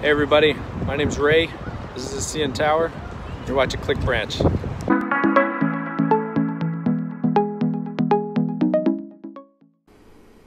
Hey everybody, my name's Rey. This is the CN Tower. You're watching Qlik Branch.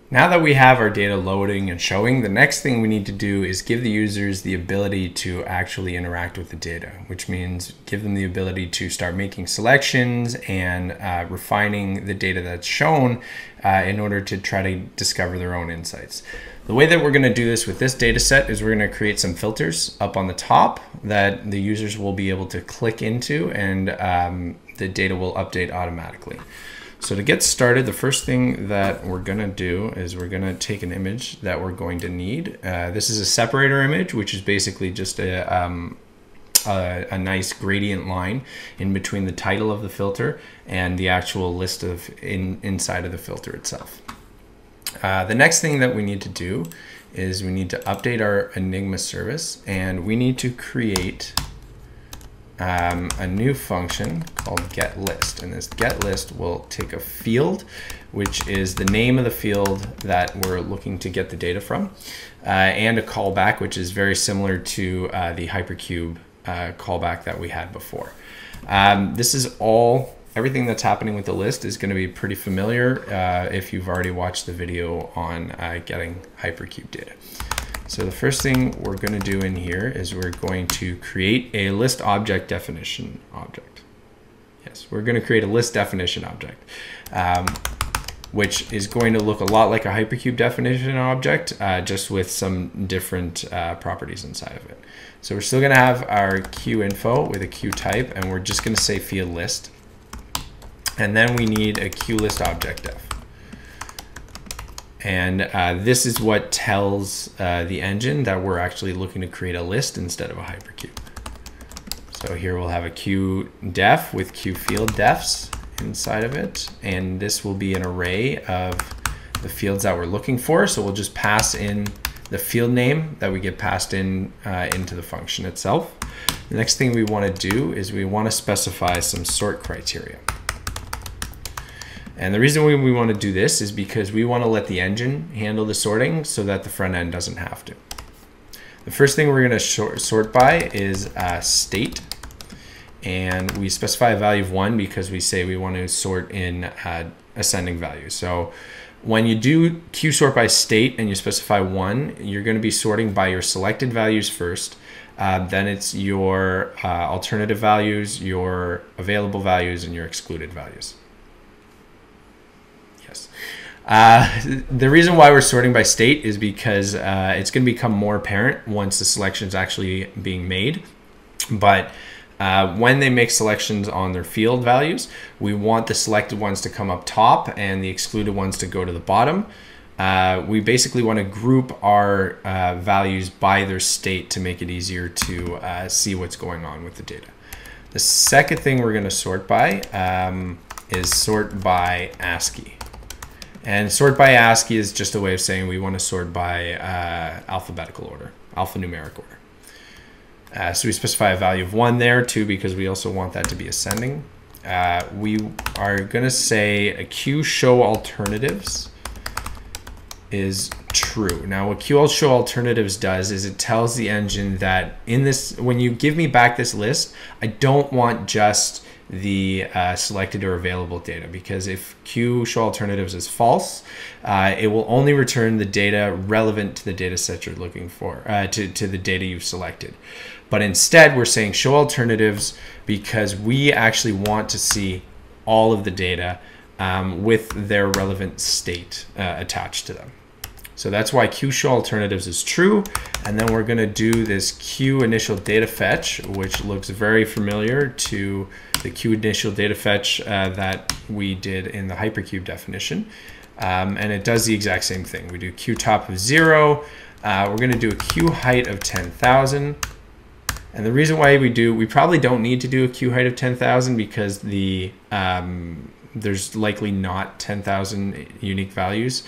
Now that we have our data loading and showing, the next thing we need to do is give the users the ability to actually interact with the data, which means give them the ability to start making selections and uh, refining the data that's shown uh, in order to try to discover their own insights. The way that we're going to do this with this data set is we're going to create some filters up on the top that the users will be able to click into and um, the data will update automatically. So to get started, the first thing that we're gonna do is we're gonna take an image that we're going to need. Uh, this is a separator image, which is basically just a, um, a, a, nice gradient line in between the title of the filter and the actual list of in, inside of the filter itself. Uh, the next thing that we need to do is we need to update our Enigma service and we need to create um, a new function called get list. And this get list will take a field, which is the name of the field that we're looking to get the data from, uh, and a callback, which is very similar to uh, the Hypercube uh, callback that we had before. Um, this is all, everything that's happening with the list is going to be pretty familiar uh, if you've already watched the video on uh, getting Hypercube data. So the first thing we're going to do in here is we're going to create a list object definition object. Yes, we're going to create a list definition object, um, which is going to look a lot like a Hypercube definition object, uh, just with some different uh, properties inside of it. So we're still going to have our Q info with a Q type, and we're just going to say field list. And then we need a Q list object def. And uh, this is what tells uh, the engine that we're actually looking to create a list instead of a hypercube. So here we'll have a Q def with Q field defs inside of it. And this will be an array of the fields that we're looking for. So we'll just pass in the field name that we get passed in uh, into the function itself. The next thing we want to do is we want to specify some sort criteria. And the reason we, we want to do this is because we want to let the engine handle the sorting so that the front end doesn't have to. The first thing we're going to sort by is uh, state. And we specify a value of one because we say we want to sort in uh, ascending values. So when you do Q sort by state and you specify one, you're going to be sorting by your selected values first. Uh, then it's your uh, alternative values, your available values, and your excluded values. Uh, the reason why we're sorting by state is because uh, it's going to become more apparent once the selection is actually being made. But uh, when they make selections on their field values, we want the selected ones to come up top and the excluded ones to go to the bottom. Uh, we basically want to group our uh, values by their state to make it easier to see what's going on with the data. The second thing we're going to sort by um, is sort by ASCII. And sort by ASCII is just a way of saying we want to sort by uh, alphabetical order, alphanumeric order. Uh, so we specify a value of one there too, because we also want that to be ascending. Uh, we are going to say a Q show alternatives is true. Now what Q show alternatives does is it tells the engine that in this, when you give me back this list, I don't want just the uh, selected or available data because if Q show alternatives is false, uh, it will only return the data relevant to the data set you're looking for, uh, to, to the data you've selected. But instead, we're saying show alternatives because we actually want to see all of the data um, with their relevant state uh, attached to them. So that's why Q show alternatives is true. And then we're gonna do this Q initial data fetch, which looks very familiar to the Q initial data fetch uh, that we did in the Hypercube definition. Um, and it does the exact same thing. We do Q top of zero. Uh, we're gonna do a Q height of 10,000. And the reason why we do, we probably don't need to do a Q height of 10,000 because the um, there's likely not 10,000 unique values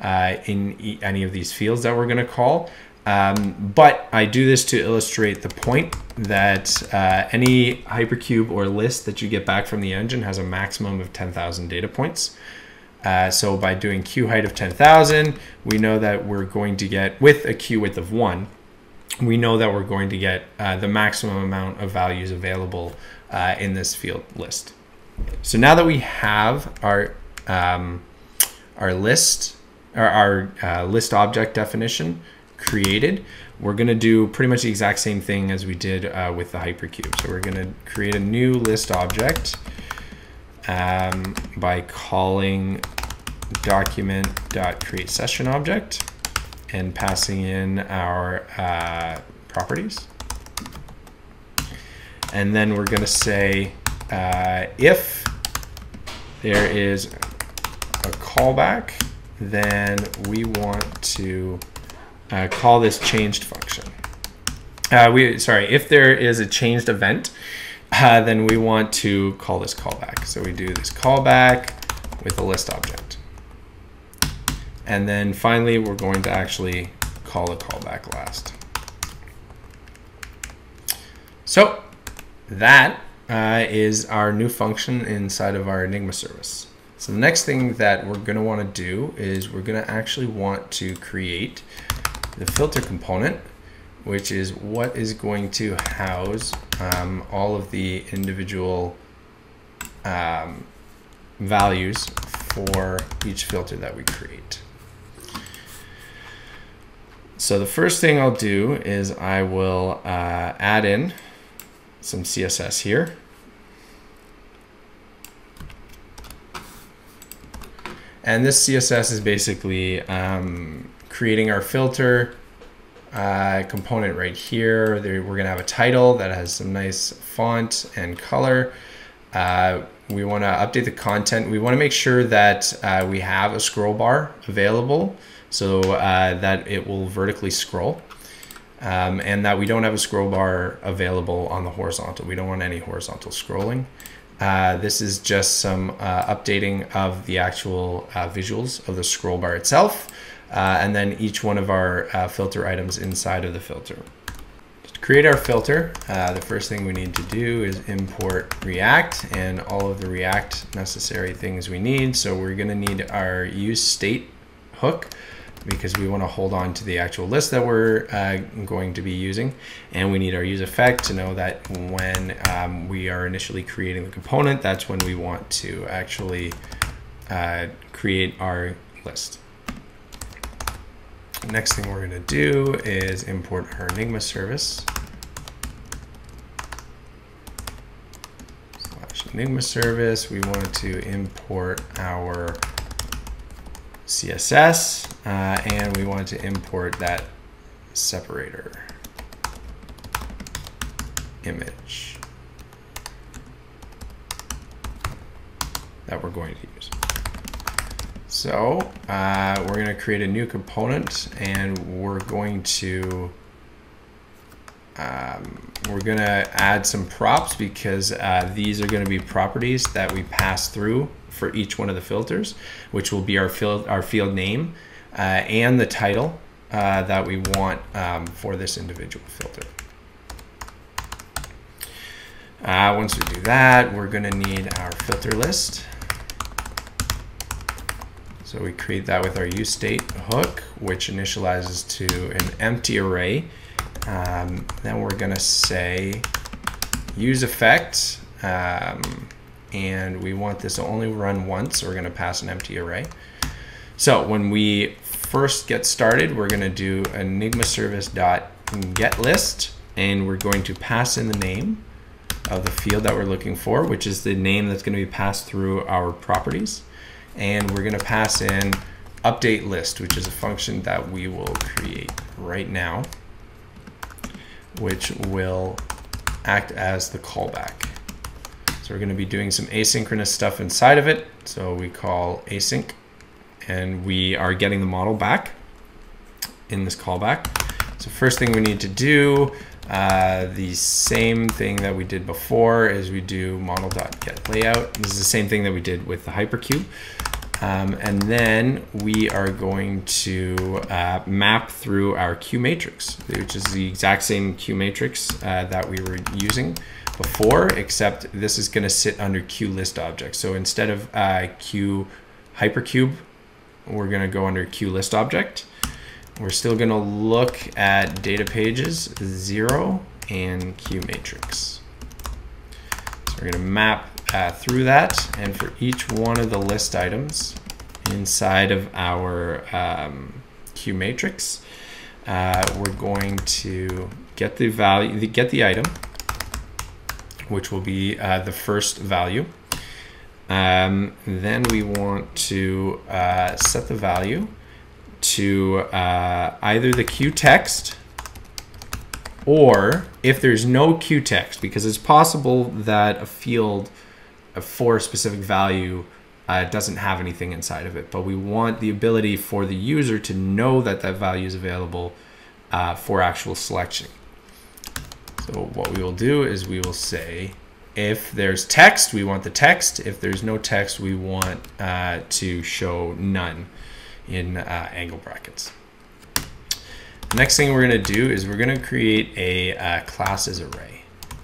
uh, in any of these fields that we're going to call. Um, but I do this to illustrate the point that uh, any hypercube or list that you get back from the engine has a maximum of 10,000 data points. Uh, so by doing Q height of 10,000, we know that we're going to get, with a Q width of 1, we know that we're going to get uh, the maximum amount of values available uh, in this field list. So now that we have our um, our list, our, our uh, list object definition created, we're going to do pretty much the exact same thing as we did uh, with the hypercube. So we're going to create a new list object um, by calling document.create session object and passing in our uh, properties. And then we're going to say uh, if there is a callback, then we want to uh, call this changed function. Uh, we sorry, if there is a changed event, uh, then we want to call this callback. So we do this callback with a list object. And then finally, we're going to actually call the callback last. So that uh, is our new function inside of our Enigma service. So the next thing that we're going to want to do is we're going to actually want to create the filter component, which is what is going to house um, all of the individual um, values for each filter that we create. So the first thing I'll do is I will uh, add in some CSS here. And this CSS is basically um, creating our filter uh, component right here. There, we're gonna have a title that has some nice font and color. Uh, we wanna update the content. We wanna make sure that uh, we have a scroll bar available so uh, that it will vertically scroll. Um, and that we don't have a scroll bar available on the horizontal. We don't want any horizontal scrolling. Uh, this is just some uh, updating of the actual uh, visuals of the scroll bar itself, uh, and then each one of our uh, filter items inside of the filter. To create our filter, the first thing we need to do is import React and all of the React necessary things we need. So we're going to need our use state hook because we want to hold on to the actual list that we're uh, going to be using. And we need our use effect to know that when um, we are initially creating the component, that's when we want to actually uh, create our list. Next thing we're going to do is import our Enigma service. Enigma service. We want to import our CSS, uh, and we want to import that separator image that we're going to use. So uh, we're going to create a new component and we're going to um, we're going to add some props because uh, these are going to be properties that we pass through for each one of the filters, which will be our field, our field name uh, and the title uh, that we want um, for this individual filter. Uh, once we do that, we're going to need our filter list. So we create that with our useState hook, which initializes to an empty array. Um, then we're going to say use effect. Um, and we want this to only run once. So we're going to pass an empty array. So when we first get started, we're going to do enigma service dot get list, and we're going to pass in the name of the field that we're looking for, which is the name that's going to be passed through our properties. And we're going to pass in update list, which is a function that we will create right now, which will act as the callback. So we're going to be doing some asynchronous stuff inside of it. So we call async and we are getting the model back in this callback. So first thing we need to do, uh, the same thing that we did before is we do model.getLayout. This is the same thing that we did with the hypercube. Um, and then we are going to uh, map through our Q matrix, which is the exact same Q matrix uh, that we were using before, except this is going to sit under Q list object. So instead of uh, Q hypercube, we're going to go under Q list object. we're still going to look at data pages 0 and Q matrix. So we're going to map uh, through that and for each one of the list items inside of our um, Q matrix, uh, we're going to get the value, get the item, which will be uh, the first value. Um, then we want to uh, set the value to uh, either the Q text or if there's no Q text, because it's possible that a field for a specific value uh, doesn't have anything inside of it, but we want the ability for the user to know that that value is available uh, for actual selection. So what we will do is we will say if there's text, we want the text. If there's no text, we want uh, to show none in uh, angle brackets. The next thing we're going to do is we're going to create a uh, classes array.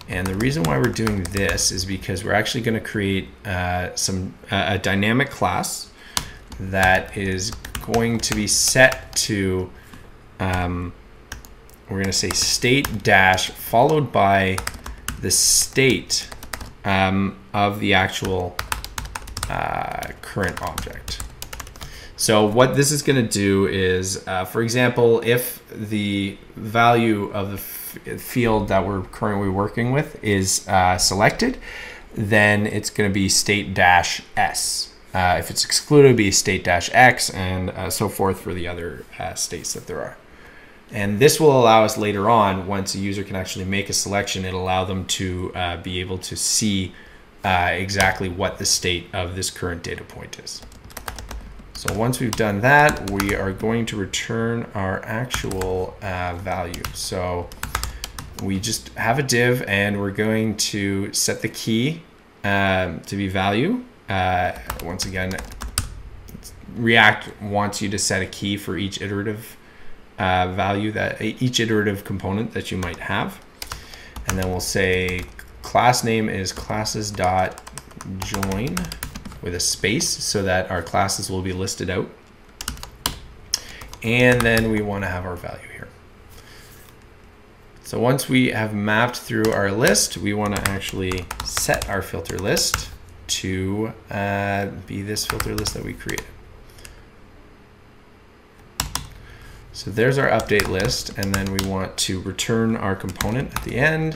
And the reason why we're doing this is because we're actually going to create uh, some a dynamic class that is going to be set to, um, we're going to say state dash followed by the state um, of the actual uh, current object. So what this is going to do is, uh, for example, if the value of the field that we're currently working with is uh, selected, then it's going to be state dash s. Uh, if it's excluded, it'll be state dash x and uh, so forth for the other uh, states that there are. And this will allow us later on, once a user can actually make a selection, it'll allow them to uh, be able to see uh, exactly what the state of this current data point is. So once we've done that, we are going to return our actual uh, value. So we just have a div and we're going to set the key um, to be value. Uh, once again, React wants you to set a key for each iterative uh, value that each iterative component that you might have. And then we'll say class name is classes dot join with a space so that our classes will be listed out. And then we want to have our value here. So once we have mapped through our list, we want to actually set our filter list to uh, be this filter list that we created. So there's our update list, and then we want to return our component at the end,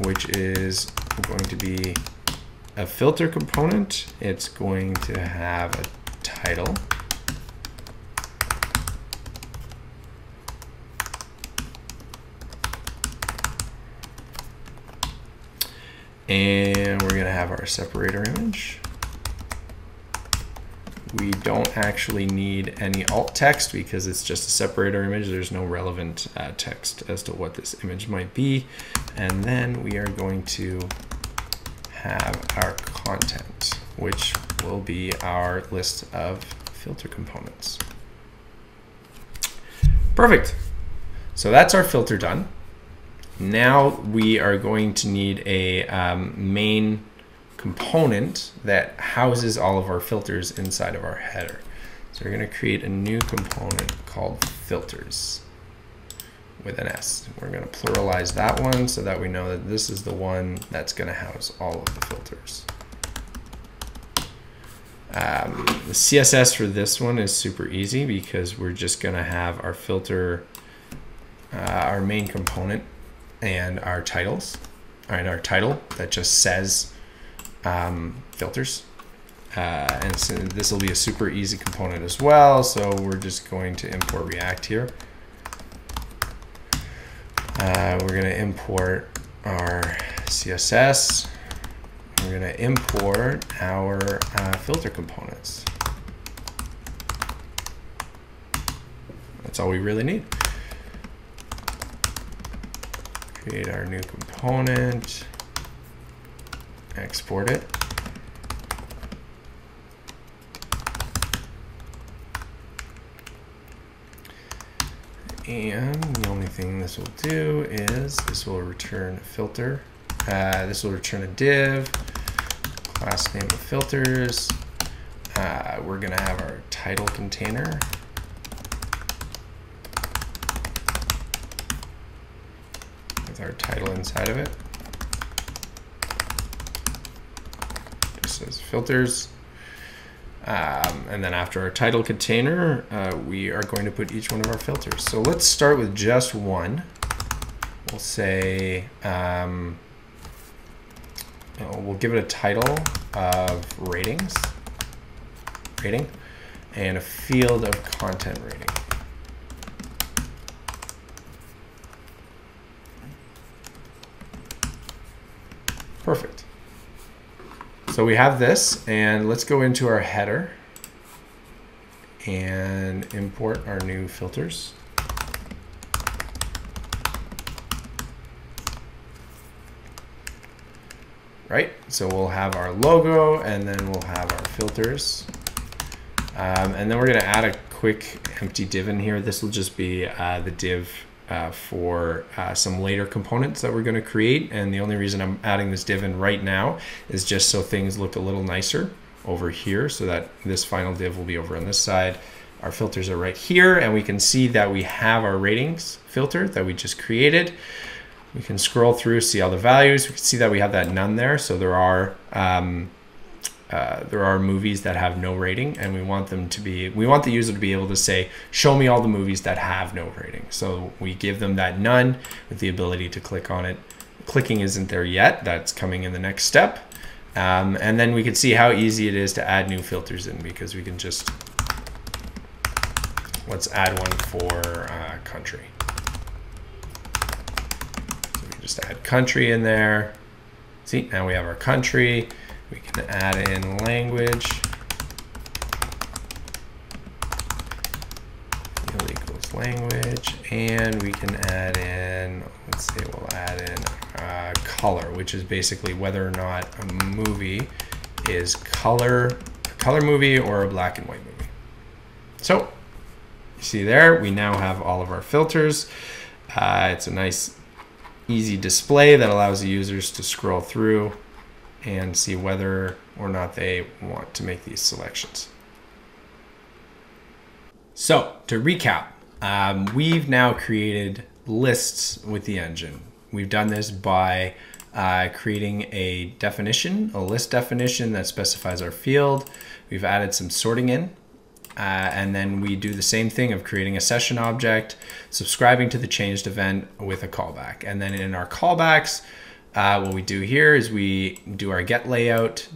which is going to be a filter component. It's going to have a title. And we're going to have our separator image. We don't actually need any alt text because it's just a separator image. There's no relevant uh, text as to what this image might be. And then we are going to have our content, which will be our list of filter components. Perfect. So that's our filter done. Now we are going to need a um, main component that houses all of our filters inside of our header. So we're going to create a new component called filters with an S. We're going to pluralize that one so that we know that this is the one that's going to house all of the filters. Um, the CSS for this one is super easy because we're just going to have our filter, uh, our main component, and our titles, and our title that just says um, filters. Uh, and so this will be a super easy component as well. So we're just going to import React here. Uh, we're going to import our CSS. We're going to import our uh, filter components. That's all we really need. Create our new component export it. And the only thing this will do is this will return a filter. Uh, this will return a div, class name of filters. Uh, we're gonna have our title container. With our title inside of it. As filters. Um, and then after our title container, uh, we are going to put each one of our filters. So let's start with just one. We'll say, um, we'll give it a title of ratings, rating, and a field of content rating. Perfect. So we have this, and let's go into our header and import our new filters. Right, so we'll have our logo and then we'll have our filters. Um, and then we're gonna add a quick empty div in here. This will just be uh, the div uh, for uh, some later components that we're going to create. And the only reason I'm adding this div in right now is just so things look a little nicer over here so that this final div will be over on this side. Our filters are right here and we can see that we have our ratings filter that we just created. We can scroll through, see all the values. We can see that we have that none there. So there are um, uh, there are movies that have no rating and we want them to be we want the user to be able to say show me all the movies that have no rating. So we give them that none with the ability to click on it. Clicking isn't there yet. That's coming in the next step. Um, and then we can see how easy it is to add new filters in because we can just let's add one for uh, country. So we just add country in there. See now we have our country we can add in language. Equals language. And we can add in, let's say we'll add in uh, color, which is basically whether or not a movie is color, a color movie or a black and white movie. So you see there, we now have all of our filters. Uh, it's a nice easy display that allows the users to scroll through and see whether or not they want to make these selections. So to recap, um, we've now created lists with the engine. We've done this by uh, creating a definition, a list definition that specifies our field. We've added some sorting in, uh, and then we do the same thing of creating a session object, subscribing to the changed event with a callback. And then in our callbacks, uh, what we do here is we do our get layout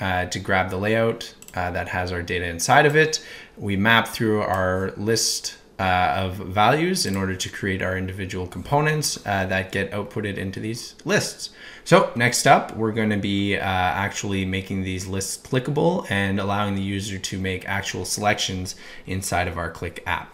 uh, to grab the layout uh, that has our data inside of it. We map through our list uh, of values in order to create our individual components uh, that get outputted into these lists. So next up, we're going to be uh, actually making these lists clickable and allowing the user to make actual selections inside of our Qlik app.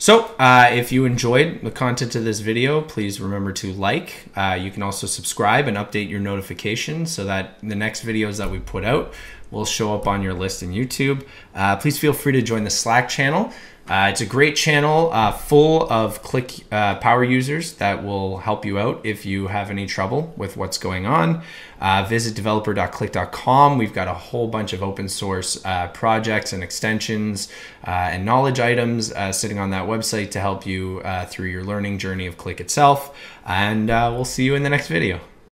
So uh, if you enjoyed the content of this video, please remember to like. Uh, you can also subscribe and update your notifications so that the next videos that we put out will show up on your list in YouTube. Uh, please feel free to join the Slack channel. Uh, it's a great channel uh, full of Qlik uh, power users that will help you out if you have any trouble with what's going on. Uh, visit developer.qlik.com. We've got a whole bunch of open source uh, projects and extensions uh, and knowledge items sitting on that website to help you through your learning journey of Qlik itself. And we'll see you in the next video.